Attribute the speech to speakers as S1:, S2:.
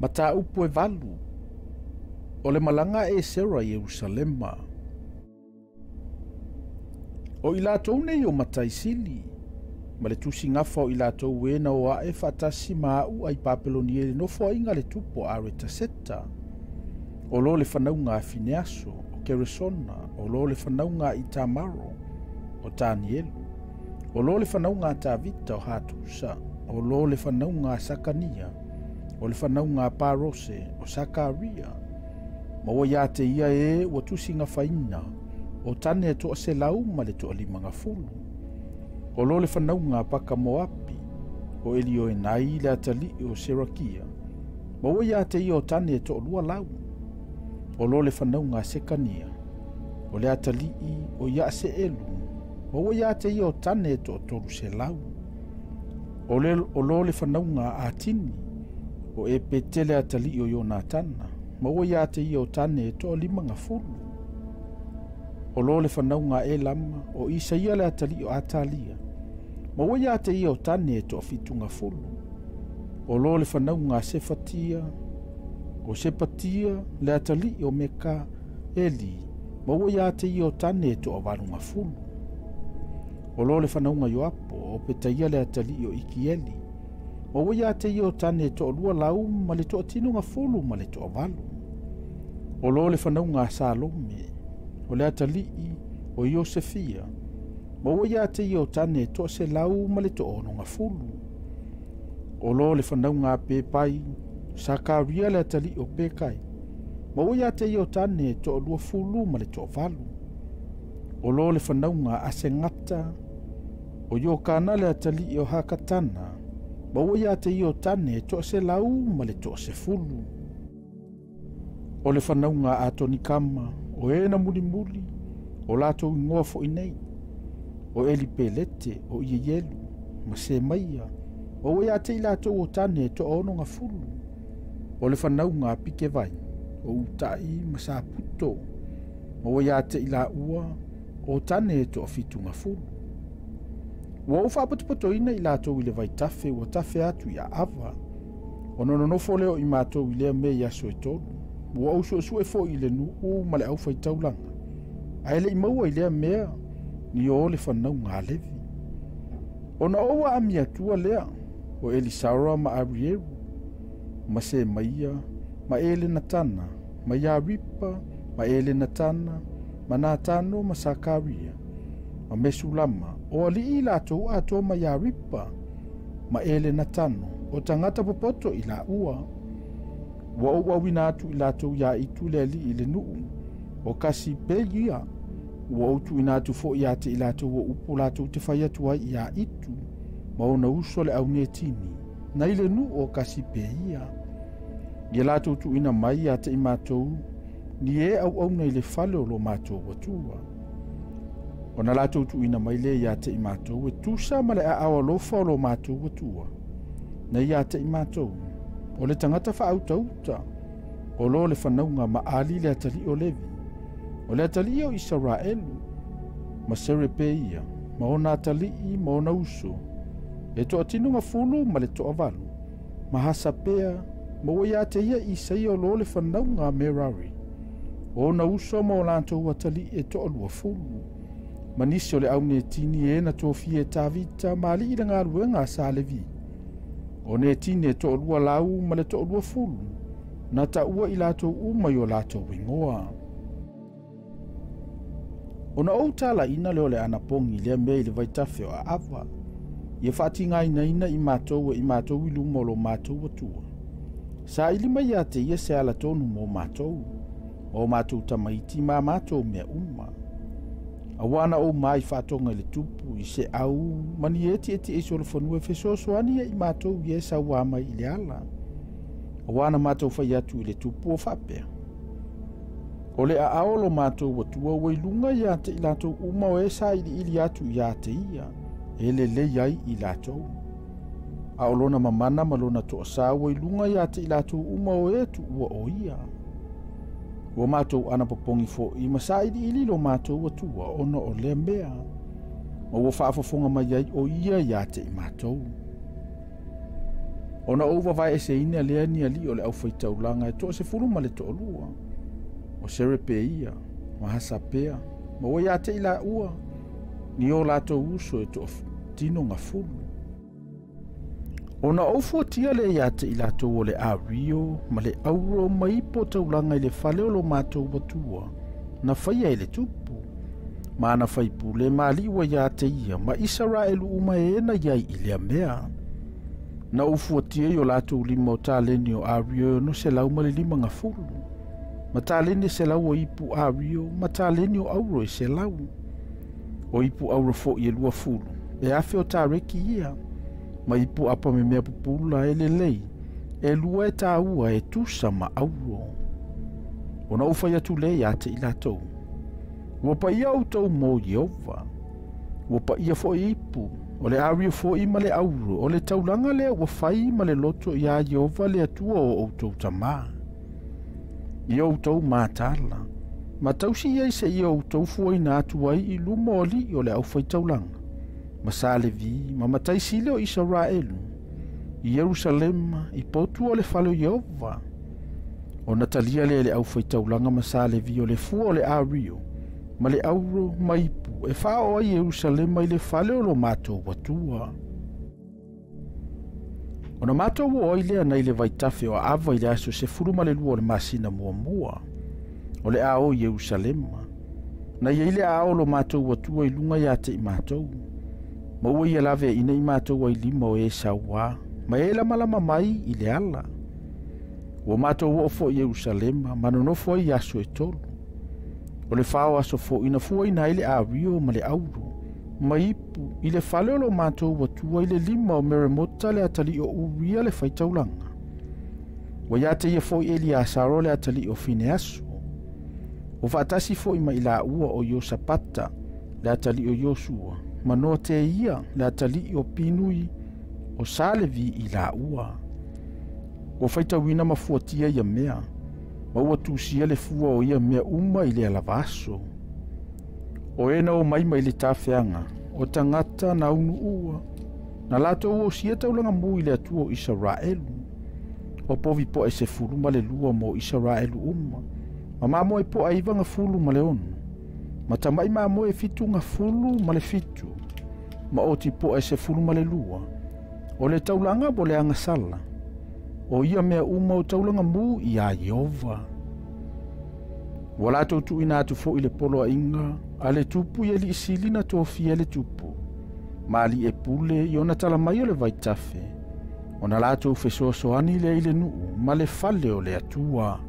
S1: ma tā upo e valu o le malanga e sera Yerusalema. O i lātou nei o matai sili, ma le tusi ngafo i lātou e na o ae fatasi ma au ai papelonie le nofo inga le tupo are ta seta. O lo le whanaunga a Fineaso, o Keresona, o lo le whanaunga i Tamaro, o Tanielu, o lo le whanaunga a Tavita o Hatusa, o lo le whanaunga a Sakania, o o le fanauga parose o sakaria ma ua iā te ia e ua tusigafāina o tane toʻaselau ma le toʻalimagafulu o lo le fanauga pakamoapi o elioenai le atalii o serakia ma ua iā te ia o tane toʻalualau o lo le fanauga sekania o le atalii o ia aseelu ma ua iā te ia o tane toʻatolu selau o lo le fanauga atini o e petele a tali o yo natana, ma o ia te ia o tane e toa lima nga fulu. O lo le whanau ngā e lama, o isa ia le atali o atalia, ma o ia te ia o tane e toa fitu nga fulu. O lo le whanau ngā sefatia, o sepatia le atali o meka e li, ma o ia te ia o tane e toa wanu nga fulu. O lo le whanau ngā yo apo, o petaia le atali o ikieli, e ua ua iā te ia o tane e toʻalua lau ma le toʻatinoga folu ma le toʻavalu o lo le fanauga a salome o le a talii o iosefia ma ua iā te ia o tane e toʻase lau ma le toʻaonoga folu o lo le fanauga a pepai sakaria le a talii o pekai ma ua iā te ia o tane e toʻalua fulu ma le toʻavalu o lo le fanauga a asegata o iokana le a talii o hakatana ma ua iā te io tane e lau ma le toʻasefulu o le fanauga atonikama o ē e na mulimuli o latou igoa foʻi nei o elipelete o ieielu ma semaia ma e ua iā te i latou o tane e toʻaonoga fulu o le fanauga apike vai o utai ma sa puto ma ua iā te i laʻua o tane e toʻafituga fulu ua ou faapotopotoina i latou i le vaitafe ua tafe atu ia ava ona nonofo lea o i matou i lea me i aso e tolu ua ou suʻesuʻe foʻi i le nuu ma le ʻaufaitaulaga ae leʻi maua i lea mea ni ō le fanauga a levi ona ou aami atua lea o elisaura ma arieru ma semaia ma elenatana ma iaripa ma elenatana ma natano ma sakaria ma mesulama o alii latou ato ma iā ripa ma e na tano o tagata popoto i la ua ou auina atu i latou iā itu le alii i le nuu o kasi pe ia ua tu'uina atu foʻi iā te i latou o upu latou te fai atu ai iā itu ma ona uso le auneetini nai le nuu o kasi pe ia ia latou tuuina mai iā te i matou ni e auauna i le fale o lo matou atua ona latou tuuina mai le iā te i matou e tusa ma le aao alofa o lo matou atua na iā te i matou o le tagata faautauta o lo le fanauga ma ali le atalii o levi o le atalii o isaraelu ma sere pe ia ma ona atalii ma ona uso e toʻatinu gafulu ma le toʻavalu ma hasa pea ma ua iā te ia isaia o lo le fanauga merari o ona uso ma o latou atalii e toʻaluafulu ma nisi e o le au netini ē na tofie e tavita ma ali'i le galuega a sa levi o netini e to'alua lau ma le to'aluafulu na ta'ua i latou uma i o latou aigoa ona ou tala'ina leao le anapogi i lea mea i le vaitafe o a'ava ia fa'atigāinaina i matou e i matou i luma o lo matou atua sa'ʻili mai iā te ia se ala tonu mo matou ma ō matou tamaiti ma a matou mea uma auana ou mai faatoga i le tupu i seʻau ma ni ē tiʻetiʻi i solofanua e, e, e, e fesoasoani iai matou ia sauā mai i le ala auā na matou fai atu i le tupu o faapea o le aao lo matou atua ua iluga iā te i latou uma o ē saʻiliʻili atu iā te ia e lelei ai i latou a o lona mamana ma lona toʻasā ua iluga iā te i latou uma o ē tuua o ia ua matou ana popogi foʻi ma sa iliʻili lo matou atua ona o lea mea ma ua faafofoga mai ai o ia iā teʻi matou ona ou vavae eseina lea ni alii o le ʻaufaitaulaga e toʻasefulu ma le toʻalua o serepeia ma hasa pea ma ua iā teʻi laʻua ni o latou uso e toʻatinoga fulu ona ofuatia le iā te i latou o le ario ma le auro mai po taulaga i le fale o lo matou vatua na faia i le tupu ma na faipule mali'i ua iā te ia ma isaraelu uma e na iai i lea mea na ufuatia i o latou lima o taleni o ario se lau ma le limagafulu ma taleni se lau o ipu ario ma taleni o auro e lau. o ipu auro foʻi e lua fulu e afe o tareki ia ma ipu apa me mea pupula e lelei e lua e tāua e tusa ma auro. Ona ufa ya tu le ya te ilatou. Wapa ia utou mo yeova. Wapa ia fo ipu. Ole awi fo i male auro. Ole taulanga le wafai male loto ya yeova le atua o utou tama. Ia utou matala. Matausi ia o ia utou fuwa ina i ilu moli ole aufai taulanga. masalevi mamataisi o isaraelu i ierusalema i potu o le falo ieova ona talia lea le aufaitaulaga ma salevi o le fua o le ario ma le auro ma ipu e ai ierusalema i le fale o lo matou atua ona matou o ai lea nai le vaitafe o aava i le aso sefulu ma le lua o le masina muamua o le a o ierusalema na iai le a o lo matou atua i luga iā te i matou ma ua ia lave aina i matou lima o esauā ma ē e lamalama mai i le ala ua matou oo foʻi ierusalema ma nonofo ai aso e tolu o le faoaso na fuaina ai le ario ma le auro ma ipu i le fale o loo matou atua i le lima o meremota le atalii o uria le faitaulaga ua iā te ia foʻi eliasaro le atalii o fineaso ua faatasi foʻi ma i laʻua o iosapata le atalii o iosua ma noa te ia le atali'i o pinui o sa levi i lā'ua ua faitauina ma fuatia ia mea ma ua tusia le fua o ia mea uma i le alava aso o ē na ō mai mai le tafeaga o tagata na unu'ua na latou ōsia taulagamū i le atua o isaraelu o povi po'esefulu ma le lua mo isaraelu uma ma mamoe po'aivagafulu ma le on ma tamai maamoe e fitugafulu ma le fitu ma oti po e sefulu ma le lua o le taulaga mo le agasala o ia mea uma o taulaga mū iā ieova ua latou tuuina atu foʻi le poloaʻiga a le tupu ia liʻisilina tofia le tupu ma ali'i e pule i ona talamai o le vaitafe ona latou fesoasoani leai le nuu ma le fale o le atua